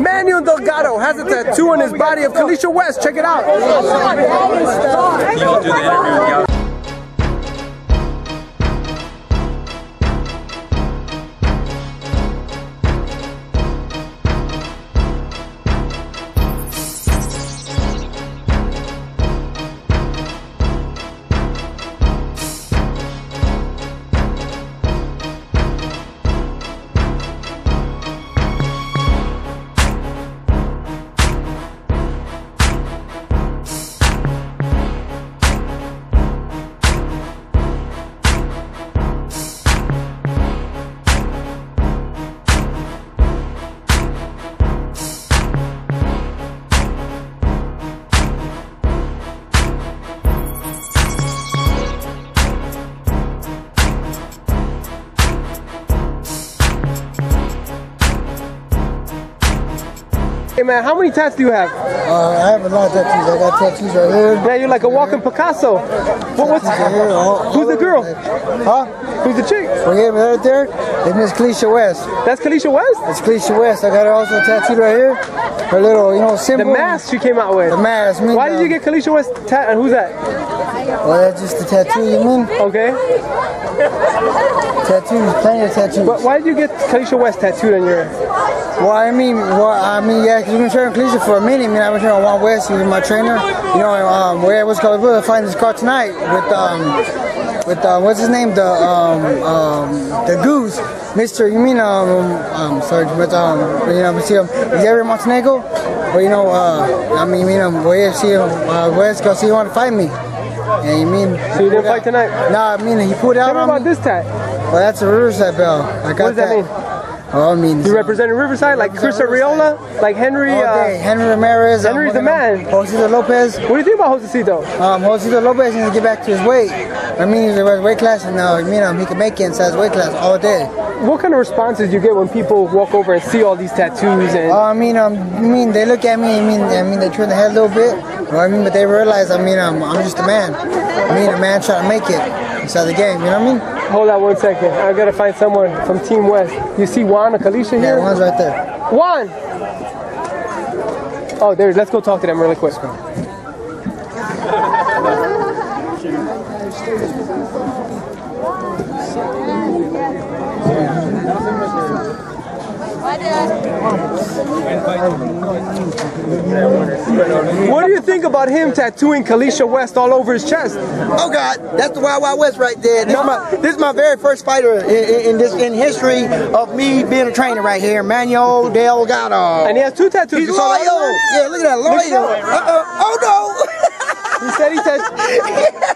Manuel Delgado has a tattoo on his body of Kaliesha West. Check it out. Hey man, how many tats do you have? Uh, I have a lot of tattoos. I got tattoos right here. Man, you're like a walking Picasso. What, what's, Right here. all- who's the girl? Huh? Who's the chick? Right here, right there. It's Miss Kaliesha West. That's Kaliesha West? That's Kaliesha West. I got her also tattooed right here. Her little, you know, symbol. The mask she came out with. The mask. Mean, Why did you get Kaliesha West tat? And who's that? Well, that's just the tattoo. You mean Okay. tattoos? Plenty of tattoos. But why did you get Kaliesha West tattooed on your? Well, I mean, well, I mean, yeah, because we've been training Kaliesha for a minute. I mean, I've been training Juan West. He was my trainer. You know, um, where what's called? We're fighting this car tonight with um, with uh, what's his name? The um, um, the goose, Mister. You mean um, um, sorry, but um, you know, see him, Gary Montenegro. Well, you know, uh, I mean, you mean um, where see him, uh, West, cause he wanted to fight me. And you mean? So you didn't fight tonight? Nah, I mean, he pulled out Tell me about me. this tat. Well, that's a Riverside bell. I got What does that mean? I mean, You representing Riverside, like Chris Arreola, like Henry. Uh, Henry Ramirez. Henry's the um, man. Josesito Lopez. what do you think about Josesito? Um, Josesito Lopez needs to get back to his weight. I mean, he's in weight class, and now, mean, um, he can make it inside his weight class all day. What kind of responses do you get when people walk over and see all these tattoos and? Uh, I mean, um, I mean, they look at me. I mean, I mean, they turn their head a little bit. You know I mean, but they realize, I mean, um, I'm just a man. I mean, a man trying to make it inside the game. You know what I mean? Hold on one second. I gotta find someone from Team West. You see Juan or Kaliesha here? Yeah, here? one's right there. Juan. Oh, there. Let's go talk to them really quick. What do you think about him tattooing Kaliesha West all over his chest? Oh God, that's the Wild Wild West right there. This, is, my, this is my very first fighter in, in, this in history of me being a trainer right here, Manuel Delgado. And he has two tattoos. He's loyal. Yeah, look at that loyal. Uh-uh. Oh no. He said he said.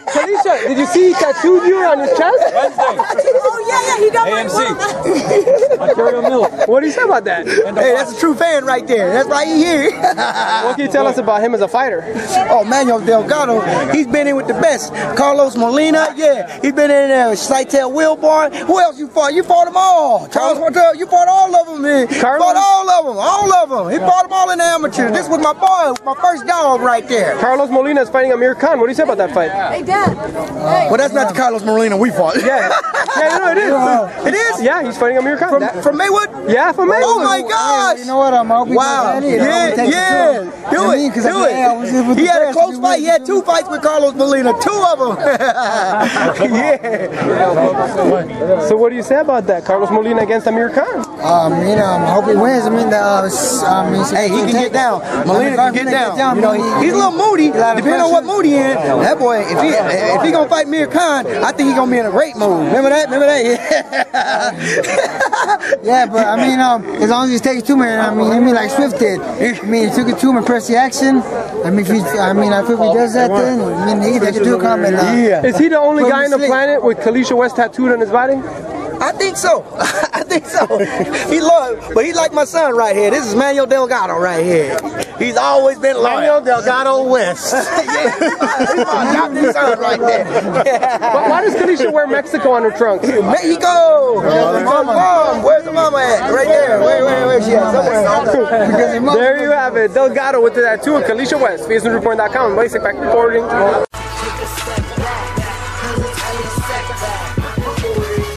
Kaliesha, did you see he tattooed you on his chest? Wednesday. Oh yeah, yeah, he got AMC. Ontario Milk. What do you say about that? hey, that's a true fan right there. That's right here. What can you tell us about him as a fighter? oh, Manuel Delgado. He's been in with the best. Carlos Molina. Yeah, he's been in there. with Slytel Wilborn. Who else you fought? You fought them all. Charles Martel. You fought all of them. Man. Carlos? Fought all of them. All of them. He fought them all in the amateurs. This was my boy, my first dog right there. Carlos Molina is fighting Amir Khan. What do you say about that fight? Hey, Dad. Well, that's not the Carlos Molina we fought. Yeah, yeah, no, it is. It is? Yeah, he's fighting Amir Khan. From, That- from Maywood? yeah, from Maywood. Oh my gosh! You know what? I'm hoping Wow. Yeah, yeah. Do it. Do it. He had a close fight. He had two fights with Carlos Molina. Two of them. yeah. So what do you say about that? Carlos Molina against Amir Khan. Um, you know, I hope he wins. I mean, the, uh, s- I mean, Hey, he can get down. Molina can get down. You know, he, he- he's a little moody. a lot of Depending on what pressure. mood he in. That boy, if he if he gonna fight Mir Khan, I think he gonna be in a great mood. Remember that? Remember that? Yeah, but I mean, um, as long as he takes two man, I mean, I mean, like Swift did. I mean, he took it to him and pressed the action. I mean, if he, I mean, I feel if he does that, then I mean, he can take it a comment. Uh, Yeah. Is he the only guy on the planet with Kaliesha West tattooed on his body? I think so. I think so. He loyal, but he's like my son right here. This is Manuel Delgado right here. He's always been loyal. Delgado West. yeah, he's my adopted son right there. But why does Kaliesha wear Mexico on her trunk? Mexico. Where's the mom? Where's the mama at? Right there. Where, where, where she at? Somewhere. There you have it. Delgado with the tattoo of Kaliesha West. FaceNewsReport.com. Basic back reporting.